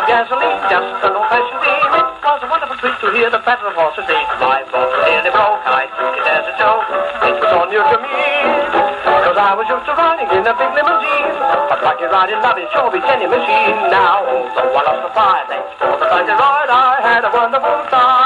of gasoline, just an old-fashioned beam. It was a wonderful treat to hear the patter of horses beat. My boat nearly broke, I took it as a joke. It was all new to me, cause I was used to riding in a big limousine. But ride riding, love is sure beats any machine. Now, though I lost the fire thanks for the buggy ride, I had a wonderful time.